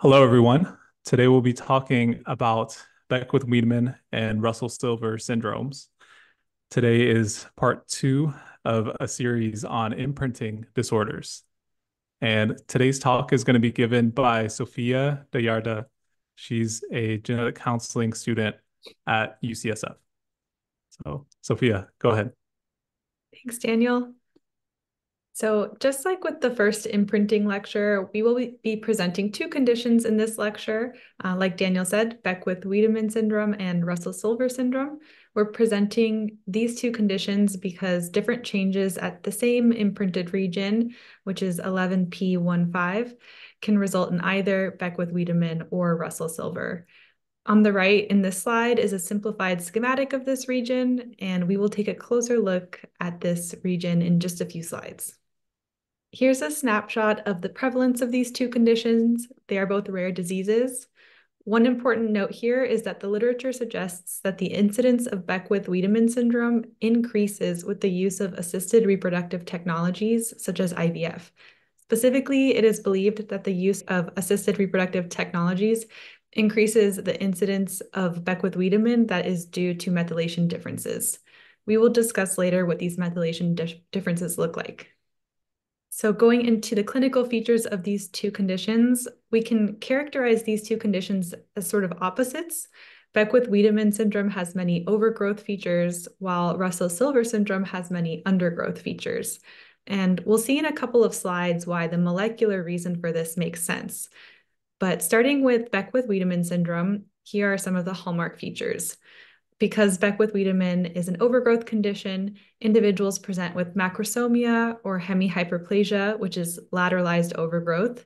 Hello, everyone. Today we'll be talking about Beckwith-Wiedemann and Russell-Silver syndromes. Today is part two of a series on imprinting disorders. And today's talk is going to be given by Sofia Dallarda. She's a genetic counseling student at UCSF. So, Sofia, go ahead. Thanks, Daniel. So just like with the first imprinting lecture, we will be presenting two conditions in this lecture. Uh, like Daniel said, Beckwith-Wiedemann syndrome and Russell-Silver syndrome. We're presenting these two conditions because different changes at the same imprinted region, which is 11p15, can result in either Beckwith-Wiedemann or Russell-Silver. On the right in this slide is a simplified schematic of this region, and we will take a closer look at this region in just a few slides. Here's a snapshot of the prevalence of these two conditions. They are both rare diseases. One important note here is that the literature suggests that the incidence of Beckwith-Wiedemann syndrome increases with the use of assisted reproductive technologies such as IVF. Specifically, it is believed that the use of assisted reproductive technologies increases the incidence of Beckwith-Wiedemann that is due to methylation differences. We will discuss later what these methylation differences look like. So going into the clinical features of these two conditions, we can characterize these two conditions as sort of opposites. Beckwith-Wiedemann syndrome has many overgrowth features, while Russell-Silver syndrome has many undergrowth features. And we'll see in a couple of slides why the molecular reason for this makes sense. But starting with Beckwith-Wiedemann syndrome, here are some of the hallmark features. Because Beckwith-Wiedemann is an overgrowth condition, individuals present with macrosomia or hemihyperplasia, which is lateralized overgrowth.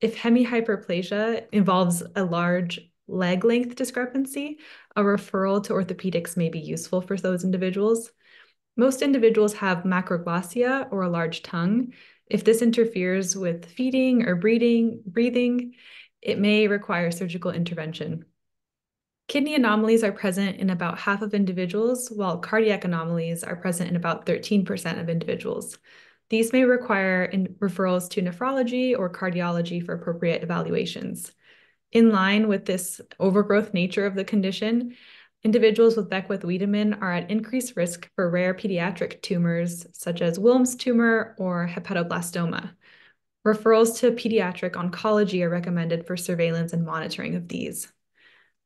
If hemihyperplasia involves a large leg length discrepancy, a referral to orthopedics may be useful for those individuals. Most individuals have macroglossia or a large tongue. If this interferes with feeding or breathing, it may require surgical intervention. Kidney anomalies are present in about half of individuals, while cardiac anomalies are present in about 13% of individuals. These may require referrals to nephrology or cardiology for appropriate evaluations. In line with this overgrowth nature of the condition, individuals with Beckwith-Wiedemann are at increased risk for rare pediatric tumors such as Wilms tumor or hepatoblastoma. Referrals to pediatric oncology are recommended for surveillance and monitoring of these.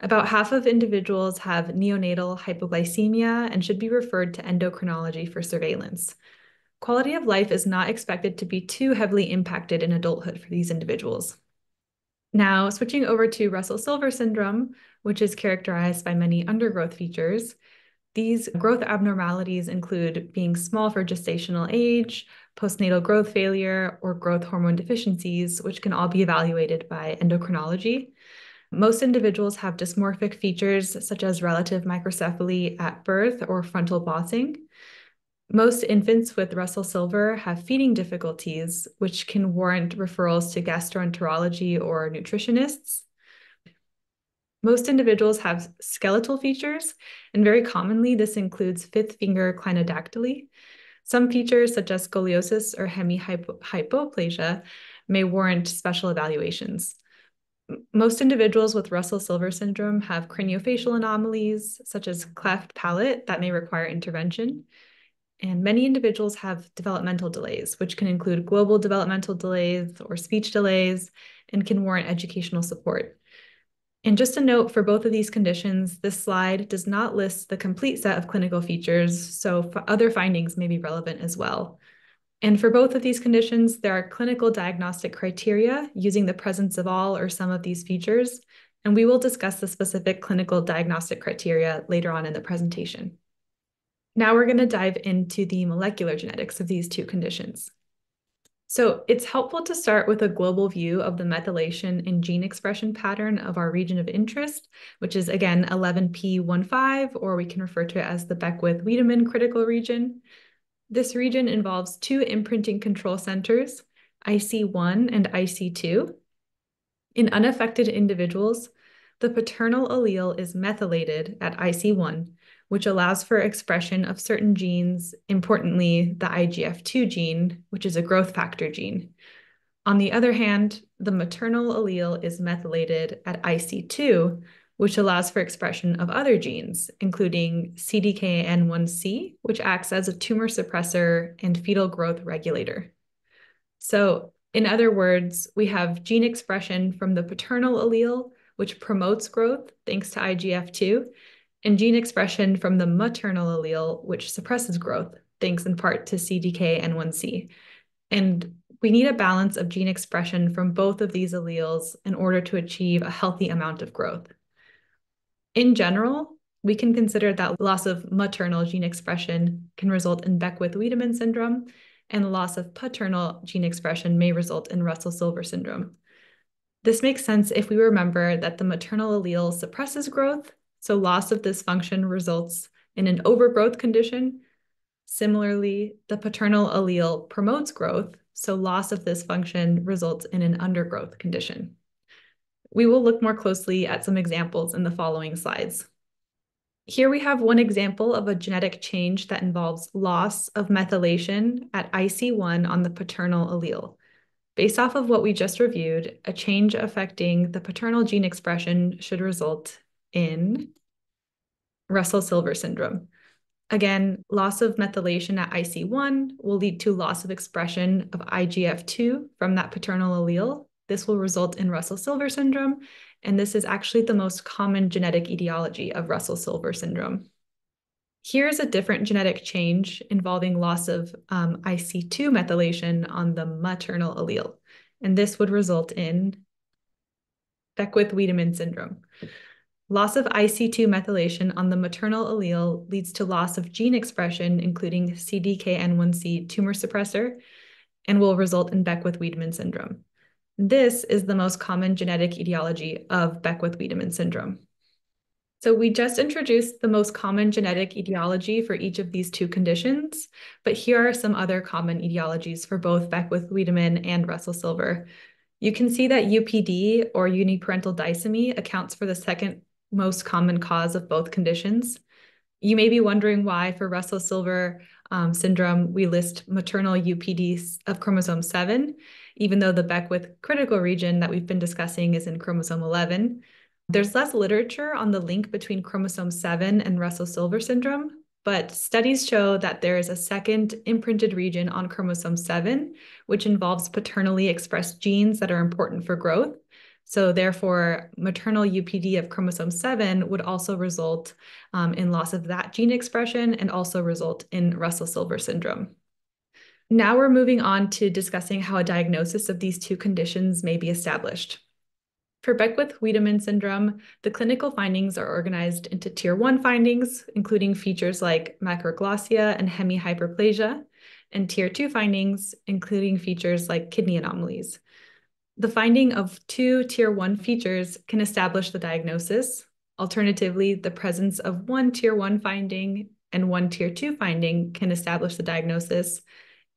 About half of individuals have neonatal hypoglycemia and should be referred to endocrinology for surveillance. Quality of life is not expected to be too heavily impacted in adulthood for these individuals. Now, switching over to Russell-Silver syndrome, which is characterized by many undergrowth features, these growth abnormalities include being small for gestational age, postnatal growth failure, or growth hormone deficiencies, which can all be evaluated by endocrinology. Most individuals have dysmorphic features such as relative microcephaly at birth or frontal bossing. Most infants with Russell Silver have feeding difficulties, which can warrant referrals to gastroenterology or nutritionists. Most individuals have skeletal features, and very commonly this includes fifth finger clinodactyly. Some features, such as scoliosis or hemihypoplasia, may warrant special evaluations most individuals with Russell-Silver syndrome have craniofacial anomalies, such as cleft palate, that may require intervention. And many individuals have developmental delays, which can include global developmental delays or speech delays and can warrant educational support. And just a note for both of these conditions, this slide does not list the complete set of clinical features, so other findings may be relevant as well. And for both of these conditions, there are clinical diagnostic criteria using the presence of all or some of these features, and we will discuss the specific clinical diagnostic criteria later on in the presentation. Now we're going to dive into the molecular genetics of these two conditions. So it's helpful to start with a global view of the methylation and gene expression pattern of our region of interest, which is again 11p15, or we can refer to it as the Beckwith-Wiedemann critical region. This region involves two imprinting control centers, IC1 and IC2. In unaffected individuals, the paternal allele is methylated at IC1, which allows for expression of certain genes, importantly, the IGF2 gene, which is a growth factor gene. On the other hand, the maternal allele is methylated at IC2, which allows for expression of other genes, including CDKN1C, which acts as a tumor suppressor and fetal growth regulator. So, in other words, we have gene expression from the paternal allele, which promotes growth thanks to IGF2, and gene expression from the maternal allele, which suppresses growth thanks in part to CDKN1C. And we need a balance of gene expression from both of these alleles in order to achieve a healthy amount of growth. In general, we can consider that loss of maternal gene expression can result in Beckwith-Wiedemann syndrome, and loss of paternal gene expression may result in Russell-Silver syndrome. This makes sense if we remember that the maternal allele suppresses growth, so loss of this function results in an overgrowth condition. Similarly, the paternal allele promotes growth, so loss of this function results in an undergrowth condition. We will look more closely at some examples in the following slides. Here we have one example of a genetic change that involves loss of methylation at IC1 on the paternal allele. Based off of what we just reviewed, a change affecting the paternal gene expression should result in Russell-Silver syndrome. Again, loss of methylation at IC1 will lead to loss of expression of IGF2 from that paternal allele, this will result in Russell-Silver syndrome, and this is actually the most common genetic etiology of Russell-Silver syndrome. Here's a different genetic change involving loss of um, IC2 methylation on the maternal allele, and this would result in Beckwith-Wiedemann syndrome. Loss of IC2 methylation on the maternal allele leads to loss of gene expression, including CDKN1C tumor suppressor, and will result in Beckwith-Wiedemann syndrome. This is the most common genetic etiology of Beckwith-Wiedemann syndrome. So we just introduced the most common genetic etiology for each of these two conditions, but here are some other common etiologies for both Beckwith-Wiedemann and Russell-Silver. You can see that UPD or uniparental disomy accounts for the second most common cause of both conditions. You may be wondering why for Russell-Silver um, syndrome, we list maternal UPD of chromosome 7, even though the Beckwith critical region that we've been discussing is in chromosome 11. There's less literature on the link between chromosome 7 and Russell-Silver syndrome, but studies show that there is a second imprinted region on chromosome 7, which involves paternally expressed genes that are important for growth. So therefore, maternal UPD of chromosome 7 would also result um, in loss of that gene expression and also result in Russell-Silver syndrome. Now we're moving on to discussing how a diagnosis of these two conditions may be established. For Beckwith-Wiedemann syndrome, the clinical findings are organized into tier one findings, including features like macroglossia and hemihyperplasia, and tier two findings, including features like kidney anomalies. The finding of two tier one features can establish the diagnosis. Alternatively, the presence of one tier one finding and one tier two finding can establish the diagnosis,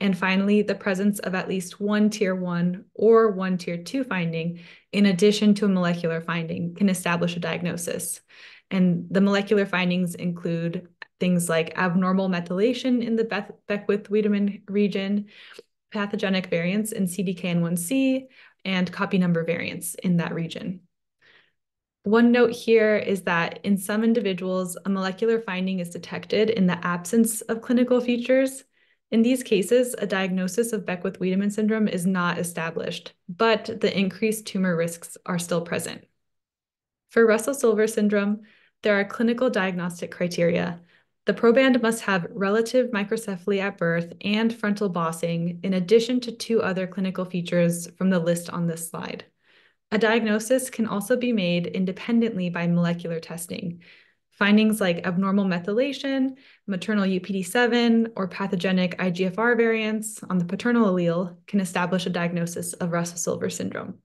and finally, the presence of at least one tier one or one tier two finding, in addition to a molecular finding, can establish a diagnosis. And the molecular findings include things like abnormal methylation in the Beckwith-Wiedemann region, pathogenic variants in CDKN1C, and copy number variants in that region. One note here is that in some individuals, a molecular finding is detected in the absence of clinical features, in these cases, a diagnosis of Beckwith-Wiedemann syndrome is not established, but the increased tumor risks are still present. For Russell-Silver syndrome, there are clinical diagnostic criteria. The proband must have relative microcephaly at birth and frontal bossing, in addition to two other clinical features from the list on this slide. A diagnosis can also be made independently by molecular testing, Findings like abnormal methylation, maternal UPD7, or pathogenic IGF2 variants on the paternal allele can establish a diagnosis of Russell-Silver syndrome.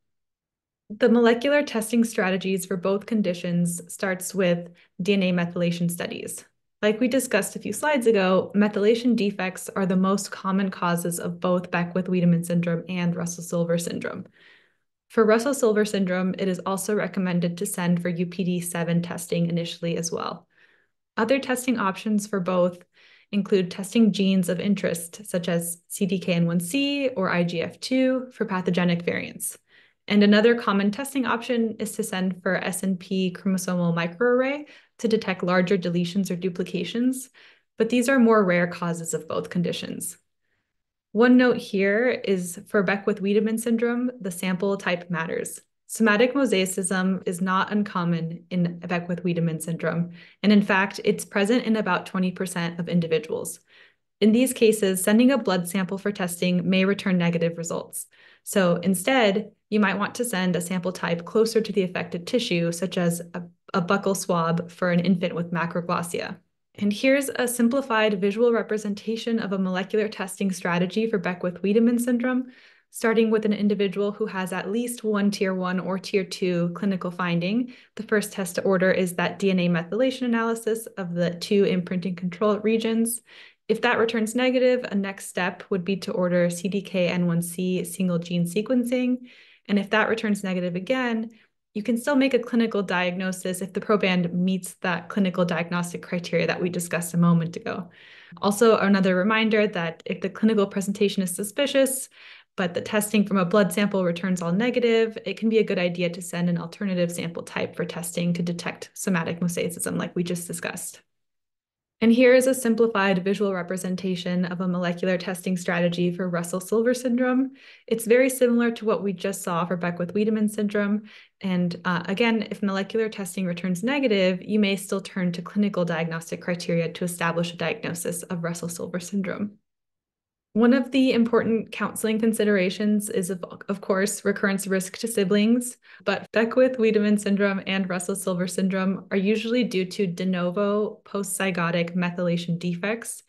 The molecular testing strategies for both conditions starts with DNA methylation studies. Like we discussed a few slides ago, methylation defects are the most common causes of both Beckwith-Wiedemann syndrome and Russell-Silver syndrome. For Russell-Silver syndrome, it is also recommended to send for UPD7 testing initially as well. Other testing options for both include testing genes of interest, such as CDKN1C or IGF2 for pathogenic variants. And another common testing option is to send for SNP chromosomal microarray to detect larger deletions or duplications, but these are more rare causes of both conditions. One note here is for Beckwith-Wiedemann syndrome, the sample type matters. Somatic mosaicism is not uncommon in Beckwith-Wiedemann syndrome, and in fact, it's present in about 20% of individuals. In these cases, sending a blood sample for testing may return negative results. So instead, you might want to send a sample type closer to the affected tissue, such as a, a buccal swab for an infant with macroglossia. And here's a simplified visual representation of a molecular testing strategy for Beckwith-Wiedemann syndrome starting with an individual who has at least one tier one or tier two clinical finding. The first test to order is that DNA methylation analysis of the two imprinting control regions. If that returns negative, a next step would be to order CDKN1C single gene sequencing. And if that returns negative again, you can still make a clinical diagnosis if the proband meets that clinical diagnostic criteria that we discussed a moment ago. Also, another reminder that if the clinical presentation is suspicious, but the testing from a blood sample returns all negative, it can be a good idea to send an alternative sample type for testing to detect somatic mosaicism like we just discussed. And here is a simplified visual representation of a molecular testing strategy for Russell-Silver syndrome. It's very similar to what we just saw for Beckwith-Wiedemann syndrome. And uh, again, if molecular testing returns negative, you may still turn to clinical diagnostic criteria to establish a diagnosis of Russell-Silver syndrome. One of the important counseling considerations is, of, of course, recurrence risk to siblings, but Beckwith-Wiedemann syndrome and Russell-Silver syndrome are usually due to de novo post-zygotic methylation defects.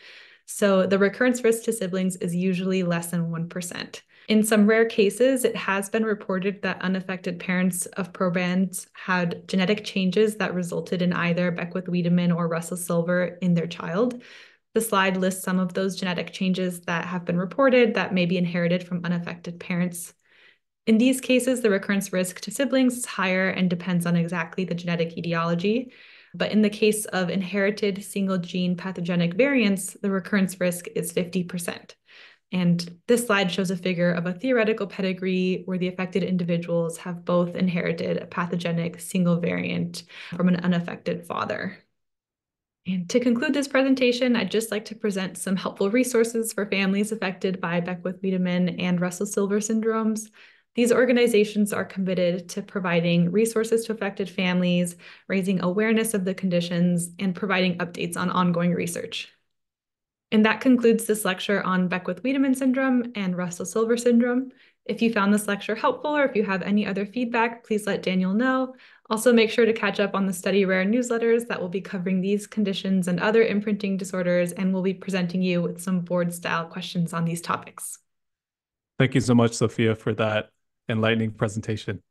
So the recurrence risk to siblings is usually less than 1%. In some rare cases, it has been reported that unaffected parents of probands had genetic changes that resulted in either Beckwith-Wiedemann or Russell-Silver in their child. The slide lists some of those genetic changes that have been reported that may be inherited from unaffected parents. In these cases, the recurrence risk to siblings is higher and depends on exactly the genetic etiology. But in the case of inherited single gene pathogenic variants, the recurrence risk is 50%. And this slide shows a figure of a theoretical pedigree where the affected individuals have both inherited a pathogenic single variant from an unaffected father. And to conclude this presentation, I'd just like to present some helpful resources for families affected by Beckwith-Wiedemann and Russell-Silver syndromes. These organizations are committed to providing resources to affected families, raising awareness of the conditions, and providing updates on ongoing research. And that concludes this lecture on Beckwith-Wiedemann syndrome and Russell-Silver syndrome. If you found this lecture helpful or if you have any other feedback, please let Daniel know. Also, make sure to catch up on the StudyRare newsletters that will be covering these conditions and other imprinting disorders, and we'll be presenting you with some board-style questions on these topics. Thank you so much, Sofia, for that enlightening presentation.